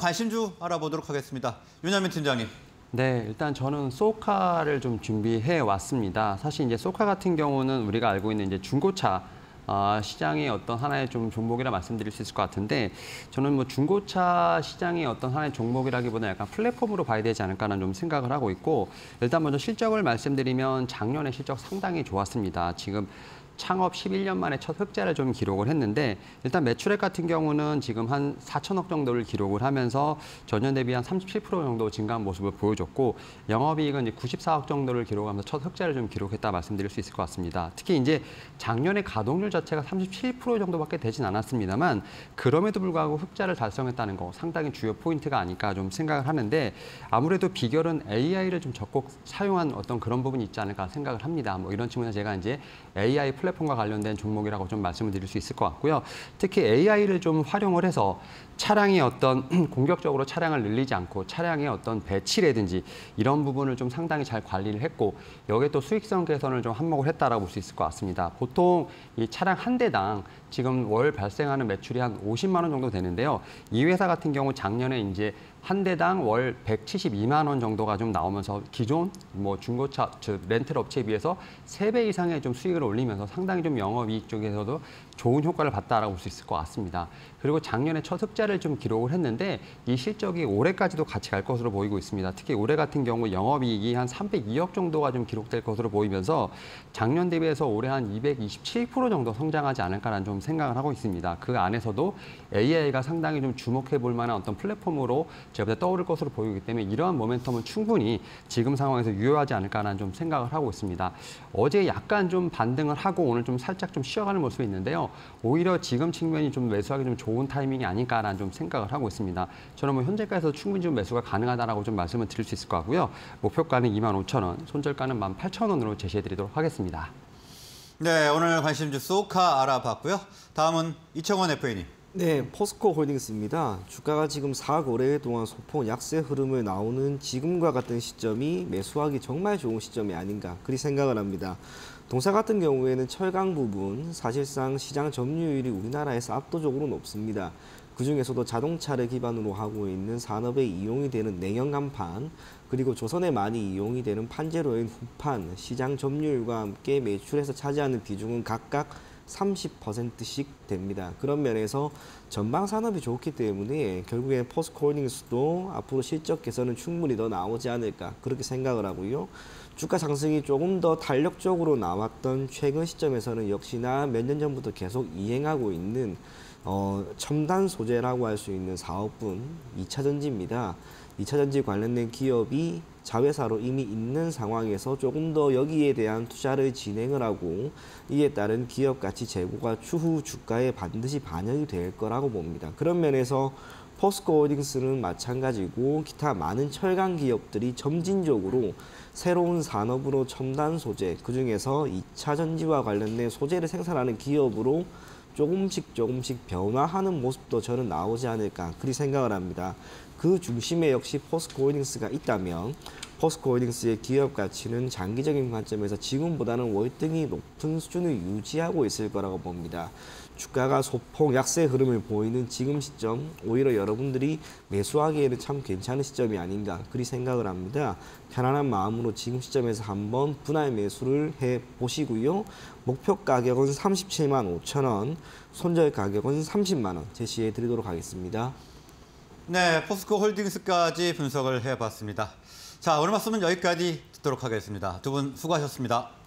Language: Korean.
관심주 알아보도록 하겠습니다. 윤현민 팀장님. 네, 일단 저는 소카를 좀 준비해 왔습니다. 사실 이제 소카 같은 경우는 우리가 알고 있는 이제 중고차 어, 시장의 어떤 하나의 좀 종목이라 말씀드릴 수 있을 것 같은데 저는 뭐 중고차 시장의 어떤 하나의 종목이라기보다 약간 플랫폼으로 봐야 되지 않을까라는 좀 생각을 하고 있고 일단 먼저 실적을 말씀드리면 작년에 실적 상당히 좋았습니다. 지금 창업 11년 만에 첫 흑자를 좀 기록을 했는데 일단 매출액 같은 경우는 지금 한 4천억 정도를 기록을 하면서 전년 대비 한 37% 정도 증가한 모습을 보여줬고 영업이익은 이제 94억 정도를 기록하면서 첫 흑자를 좀 기록했다 말씀드릴 수 있을 것 같습니다. 특히 이제 작년에 가동률 자체가 37% 정도밖에 되진 않았습니다만 그럼에도 불구하고 흑자를 달성했다는 거 상당히 주요 포인트가 아닐까 좀 생각을 하는데 아무래도 비결은 AI를 좀 적극 사용한 어떤 그런 부분이 있지 않을까 생각을 합니다. 뭐 이런 측면에서 제가 이제 AI 플랫 플랫폼과 관련된 종목이라고 좀 말씀을 드릴 수 있을 것 같고요. 특히 AI를 좀 활용을 해서 차량이 어떤 공격적으로 차량을 늘리지 않고 차량의 어떤 배치라든지 이런 부분을 좀 상당히 잘 관리를 했고 여기에 또 수익성 개선을 좀 한몫을 했다라고 볼 수 있을 것 같습니다. 보통 이 차량 한 대당 지금 월 발생하는 매출이 한 50만 원 정도 되는데요. 이 회사 같은 경우 작년에 이제 한 대당 월 172만 원 정도가 좀 나오면서 기존 뭐 중고차 즉 렌탈 업체에 비해서 세 배 이상의 좀 수익을 올리면서 상당히 좀 영업이익 쪽에서도 좋은 효과를 봤다라고 볼 수 있을 것 같습니다. 그리고 작년에 첫 흑자를 좀 기록을 했는데 이 실적이 올해까지도 같이 갈 것으로 보이고 있습니다. 특히 올해 같은 경우 영업이익이 한 302억 정도가 좀 기록될 것으로 보이면서 작년 대비해서 올해 한 227% 정도 성장하지 않을까라는 좀 생각을 하고 있습니다. 그 안에서도 AI가 상당히 좀 주목해 볼 만한 어떤 플랫폼으로 제가 떠오를 것으로 보이기 때문에 이러한 모멘텀은 충분히 지금 상황에서 유효하지 않을까라는 좀 생각을 하고 있습니다. 어제 약간 좀 반등을 하고 오늘 좀 살짝 좀 쉬어가는 모습이 있는데요. 오히려 지금 측면이 좀 매수하기 좀 좋은 타이밍이 아닐까라는 좀 생각을 하고 있습니다. 저는 뭐 현재가에서 충분히 좀 매수가 가능하다라고 좀 말씀을 드릴 수 있을 것 같고요. 목표가는 2만 5천 원, 손절가는 1만 8천 원으로 제시해 드리도록 하겠습니다. 네, 오늘 관심주 소카 알아봤고요. 다음은 이청원 FA님. 네, 포스코 홀딩스입니다. 주가가 지금 4거래 동안 소폭 약세 흐름을 나오는 지금과 같은 시점이 매수하기 정말 좋은 시점이 아닌가 그리 생각을 합니다. 동사 같은 경우에는 철강 부분 사실상 시장 점유율이 우리나라에서 압도적으로 높습니다. 그 중에서도 자동차를 기반으로 하고 있는 산업에 이용이 되는 냉연 간판 그리고 조선에 많이 이용이 되는 판재로인 후판 시장 점유율과 함께 매출에서 차지하는 비중은 각각 30%씩 됩니다. 그런 면에서 전방 산업이 좋기 때문에 결국에 포스코홀딩스도 앞으로 실적 개선은 충분히 더 나오지 않을까 그렇게 생각을 하고요. 주가 상승이 조금 더 탄력적으로 나왔던 최근 시점에서는 역시나 몇 년 전부터 계속 이행하고 있는 어, 첨단 소재라고 할 수 있는 사업분 2차 전지입니다. 2차 전지 관련된 기업이 자회사로 이미 있는 상황에서 조금 더 여기에 대한 투자를 진행을 하고 이에 따른 기업 가치 재고가 추후 주가에 반드시 반영이 될 거라고 봅니다. 그런 면에서 포스코 홀딩스는 마찬가지고 기타 많은 철강 기업들이 점진적으로 새로운 산업으로 첨단 소재, 그중에서 2차 전지와 관련된 소재를 생산하는 기업으로 조금씩 조금씩 변화하는 모습도 저는 나오지 않을까 그리 생각을 합니다. 그 중심에 역시 포스코 홀딩스가 있다면 포스코 홀딩스의 기업 가치는 장기적인 관점에서 지금보다는 월등히 높은 수준을 유지하고 있을 거라고 봅니다. 주가가 소폭 약세 흐름을 보이는 지금 시점 오히려 여러분들이 매수하기에는 참 괜찮은 시점이 아닌가 그리 생각을 합니다. 편안한 마음으로 지금 시점에서 한번 분할 매수를 해 보시고요. 목표 가격은 37만 5천 원, 손절 가격은 30만 원 제시해 드리도록 하겠습니다. 네, 포스코 홀딩스까지 분석을 해봤습니다. 자, 오늘 말씀은 여기까지 듣도록 하겠습니다. 두 분 수고하셨습니다.